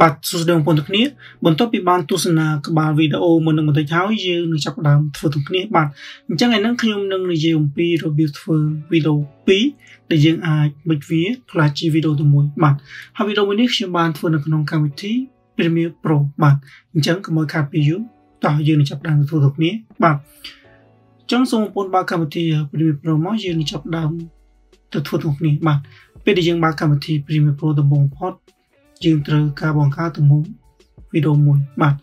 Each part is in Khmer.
បាទសួស្តីបងប្អូនទាំងគ្នាបន្ទាប់ពីបានទស្សនាក្បាលវីដេអូមុននឹងបន្តិចហើយយើងនឹងចាប់ផ្ដើមធ្វើទាំងគ្នាបាទអញ្ចឹងឯហ្នឹងខ្ញុំនឹងនិយាយអំពីរបៀបធ្វើវីដេអូ2ដែលយើងអាចបិទវាក្លាយជាវីដេអូទៅមួយបាទហើយវីដេអូមួយនេះខ្ញុំបានធ្វើនៅក្នុងកម្មវិធី Premiere Pro បាទអញ្ចឹងកុំឲ្យខាតពីយូរតោះយើងនឹងចាប់ផ្ដើមធ្វើទាំងគ្នាបាទអញ្ចឹងសូមបងប្អូនបើកកម្មវិធី Premiere Pro មកយើងនឹងចាប់ផ្ដើមទៅធ្វើទាំងគ្នាបាទពេលដែលយើងបើកកម្មវិធី Premiere Pro ដំបូងផុត យើងត្រូវការបង្កើតទំហំវីដេអូមួយបាទ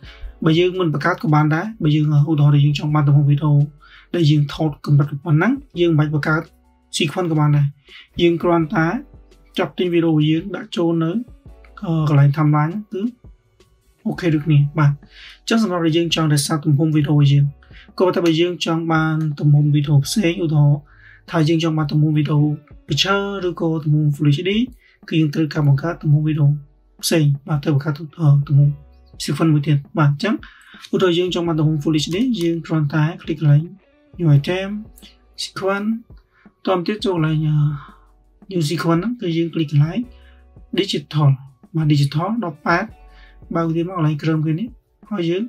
បើយើងមិនបង្កើតក៏បានដែរបើយើងឧទាហរណ៍ដែលយើងចង់បានទំហំវីដេអូដែលយើងថតកម្រិតប៉ុណ្ណឹងយើងមិនបាច់បង្កើត sequence ក៏បានដែរយើងគ្រាន់តែចាប់ទិញវីដេអូយើងដាក់ចូលនៅកន្លែង timeline គឺអូខេដូចគ្នាបាទអញ្ចឹងសម្រាប់ដែលយើងចង់រក្សាទំហំវីដេអូយើងក៏តែបើយើងចង់បានទំហំវីដេអូផ្សេងឧទាហរណ៍ថាយើងចង់បានទំហំវីដេអូ picture ឬក៏ទំហំ Full HD គឺយើងត្រូវការបង្កើតទំហំវីដេអូ ផ្សេងបាទទៅបង្កើតទំហំ sequence មួយទៀតបាទអញ្ចឹងឧទាហរណ៍យើងចង់បានទំហំ Full HD យើងគ្រាន់តែ click កន្លែង new item sequence តោះទៀតចូលកន្លែង new sequence ហ្នឹងគឺយើង click កន្លែង digital បាទ digital 18បើកទៀតមកកន្លែងក្រោមគេនេះហើយយើង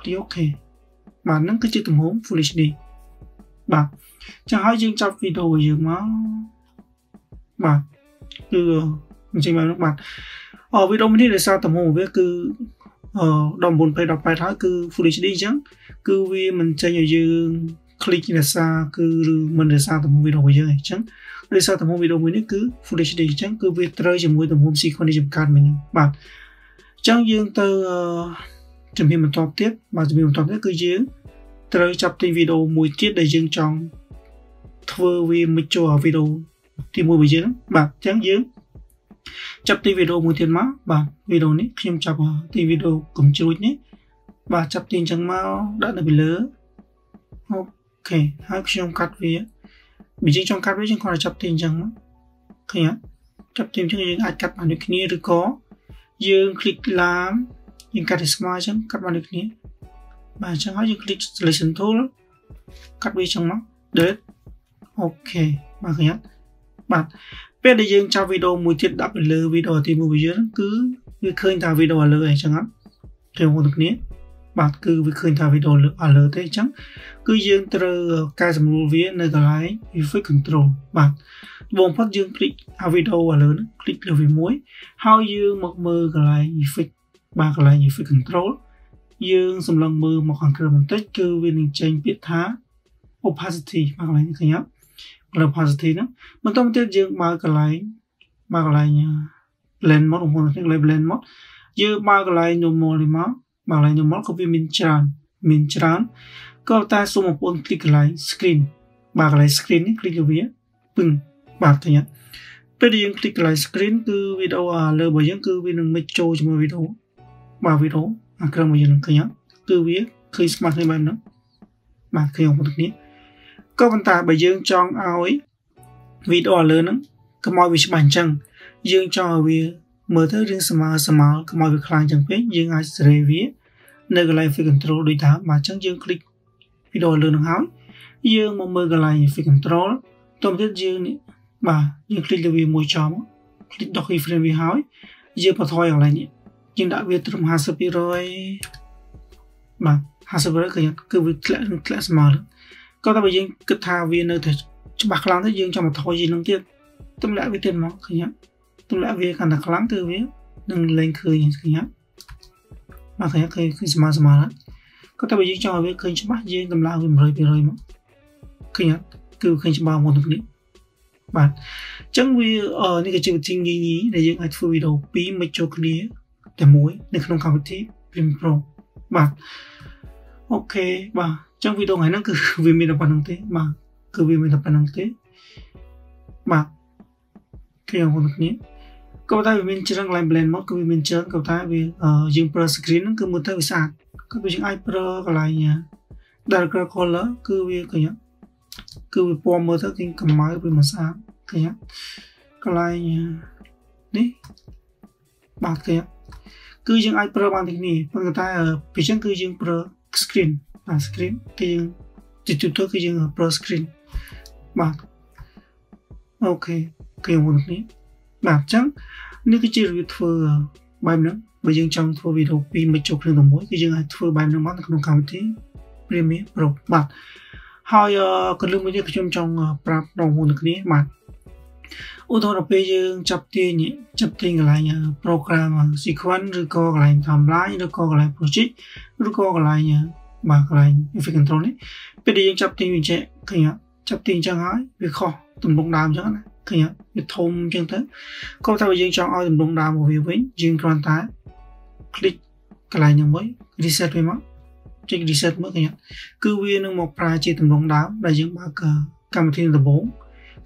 click OK បាទហ្នឹងគឺជាទំហំ Full HD បាទចឹងហើយយើងចាប់វីដេអូយើងមកបាទគឺអញ្ចឹងមកបាទ អវីដេអូនេះដោយសារទំហំវាគឺអដល់92018ហើយគឺ Full HD អញ្ចឹងគឺវាមិនចេញឲ្យយើង click រសារគឺឬមិនរសារទំហំវីដេអូរបស់យើងអញ្ចឹងដោយសារទំហំវីដេអូមួយនេះគឺ Full HD អញ្ចឹងគឺវាត្រូវជាមួយទំហំ sequence នេះចំកាត់មិញបាទអញ្ចឹងយើងទៅជំនាញបន្តទៀតបាទជំនាញបន្តទៀតគឺយើងត្រូវចាប់ទិញវីដេអូមួយទៀតដែលយើងចង់ធ្វើវាមិនចូលវីដេអូទី1របស់យើងបាទអញ្ចឹងយើង ចាប់ទីវីដេអូមួយទៀតមកបាទវីដេអូនេះខ្ញុំចាប់ទីវីដេអូកំជ្រួចនេះបាទចាប់ទីអញ្ចឹងមកដាក់នៅពីលើអូខេហើយខ្ញុំកាត់វាបើយើងចង់កាត់វាយើងគ្រាន់តែចាប់ទីអញ្ចឹងមកឃើញអត់ចាប់ទីអញ្ចឹងយើងអាចកាត់បានដូចគ្នាឬក៏យើង click ឡាមយើងកាត់ឲ្យស្មើអញ្ចឹងកាត់បានដូចគ្នាបាទអញ្ចឹងហើយយើង click selection tool កាត់វាអញ្ចឹងមក delete អូខេបាទឃើញអត់បាទ ពេលដែលយើងចាប់វីដេអូមួយទៀតដាក់ទៅលើវីដេអូទី1របស់យើងគឺវាឃើញថាវីដេអូលើអីចឹងអត់គេបងប្អូនគ្នាបាទគឺវាឃើញថាវីដេអូលើអលើទេអញ្ចឹងគឺយើងត្រូវកែសម្រួលវានៅកន្លែង effect control បាទបងផុតយើងคลิกអាវីដេអូអលើហ្នឹងคลิกលើវាមួយហើយយើងមកមើលកន្លែង effect បាទកន្លែង effect control យើងសម្លឹងមើលមកខាងក្រៅបន្តិចគឺវានឹងចេញពាក្យថា opacity បាទកន្លែងនេះឃើញអត់ opacity ហ្នឹងបន្តមកទៀតយើងបើកកន្លែងបើកកន្លែង blend mode បងប្អូននេះកន្លែង blend mode យើងបើកកន្លែង normal នេះមកបើកកន្លែង normal ក៏វាមានច្រើនមានច្រើនក៏តែសូមបងប្អូន click កន្លែង screen បើកកន្លែង screen នេះ click វាពឹងបាទឃើញអត់ពេលដែលយើង click កន្លែង screen គឺវីដេអូលើរបស់យើងគឺវានឹងមិចចូលជាមួយវីដេអូបាទវីដេអូអាក្រឹមរបស់យើងនឹងឃើញអត់គឺវាឃើញស្មាតគ្នាបែបហ្នឹងបាទឃើញបងប្អូនគ្នា ក៏ប៉ុន្តែបើយើងចង់ឲ្យវីដេអូលើហ្នឹងកុំឲ្យវាច្បាស់អញ្ចឹងយើងចង់ឲ្យវាមើលទៅរឿងស្មើស្មើកុំឲ្យវាខ្លាំងអញ្ចឹងពេកយើងអាចសេរីវានៅកន្លែង Fit Control ដូចថាបាទអញ្ចឹងយើងคลิกវីដេអូលើហ្នឹងហើយយើងមកមើលកន្លែង Fit Control តទៅទៀតយើងនេះបាទយើងคลิกលើវាមួយចំคลิกដល់ keyframe វាហើយយើងបន្ថយកន្លែងនេះយើងដាក់វាត្រឹម50%បាទ50%គឺគឺវាធ្លាក់ធ្លាក់ស្មើ ក៏តែបើយើងគិតថាវានៅតែច្បាស់ខ្លាំងទៅយើងចាំបន្ថយយីនឹងទៀតទម្លាក់វាទៀតមកឃើញទម្លាក់វាកាន់តែខ្លាំងទៅវានឹងលែងឃើញឃើញមកឃើញឃើញឃើញស្មើស្មើក៏តែបើយើងចង់ឲ្យវាឃើញច្បាស់យើងតម្លើងវា100%មកឃើញគឺឃើញច្បាស់មកទៅនេះបាទអញ្ចឹងវានេះក៏ជាវិធីងាយៗដែលយើងអាចធ្វើវីដេអូពីរមកចូលគ្នាតែមួយនៅក្នុងកម្មវិធី Premiere Pro បាទអូខេបាទ ចឹងវីដេអូថ្ងៃហ្នឹងគឺវាមានតែប៉ុណ្្នឹងទេបាទគឺវាមានតែប៉ុណ្្នឹងទេបាទគេអរគុណគ្នាក៏តែវាមានច្រើនកន្លែង blend មកគឺវាមានច្រើនក៏តែវាយើងប្រើ screen ហ្នឹងគឺមើលទៅវាស្អាតក៏វាយើងអាចប្រើកន្លែង dark color គឺវាឃើញគឺវាពណ៌មើលទៅគឺកម្មៅវាមិនស្អាតឃើញកន្លែងនេះបាទឃើញគឺយើងអាចប្រើបានទាំងនេះប៉ុន្តែពីចឹងគឺយើងប្រើ screen បាទ screen គឺយើងជាទូទៅគឺយើងប្រើ screen បាទអូខេគឺមួយនេះបាទអញ្ចឹងនេះគឺជារបៀបធ្វើបែបហ្នឹងបើយើងចង់ធ្វើវីដេអូពីរមិនចូលគ្នាទៅមួយគឺយើងអាចធ្វើបែបហ្នឹងមកនៅក្នុងកម្មវិធី Premiere Pro បាទហើយក៏លើកមួយទៀតខ្ញុំចង់ប្រាប់បងប្អូនគ្នាបាទឧទាហរណ៍ពេលយើងចាប់ទាញចាប់ទាញកន្លែង program sequence ឬក៏កន្លែង timeline ឬក៏កន្លែង project ឬក៏កន្លែង បាទកន្លែង effect control នេះពេលដែលយើងចាប់ទាញវាចេះឃើញចាប់ទាញអញ្ចឹងហើយវាខុសទំនងដើមអញ្ចឹងណាឃើញវាធំអញ្ចឹងទៅក៏តែបើយើងចង់ឲ្យទំនងដើមមកវាវិញយើងគ្រាន់តែ click កន្លែងហ្នឹងមួយ reset វាមកចុច reset មើលឃើញគឺវានឹងមកប្រើជាទំនងដើមដែលយើងបើកកម្មវិធីដំបូង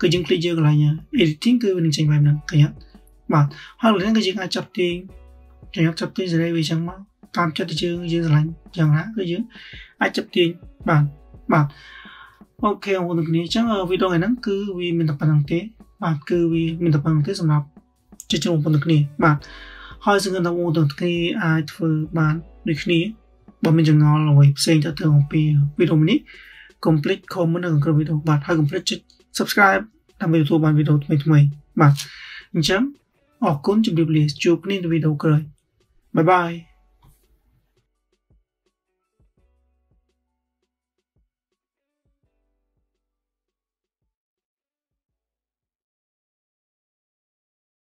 គឺយើង click យកកន្លែង editing គឺវានឹងចេញបែបហ្នឹងឃើញអត់បាទហើយកន្លែងគឺយើងអាចចាប់ទាញគេចាប់ទាញសេរីវាចឹងមក តាមចិត្តយើងយើងស្រឡាញ់យ៉ាងណាគឺយើងអាចចាប់ទាញបាទបាទអូខេអរគុណគ្នាអញ្ចឹងវីដេអូហ្នឹងគឺវាមានតែប៉ុណ្្នឹងទេ បាទគឺវាមានតែប៉ុណ្្នឹងទេសម្រាប់ជាជ្រុងប៉ុណ្្នឹងគ្នាបាទហើយសង្ឃឹមថាបងប្អូនទាំងគ្នាអាចធ្វើបានដូចគ្នាបើមានចងល់អ្វីផ្សេងទៅទៅអំពីវីដេអូនេះ complete comment នៅក្នុងវីដេអូបាទហើយ complete ចុច subscribe ដើម្បីទទួលបានវីដេអូថ្មីៗបាទអញ្ចឹងអរគុណជម្រាបលាជួបគ្នានៅវីដេអូក្រោយបាយបាយ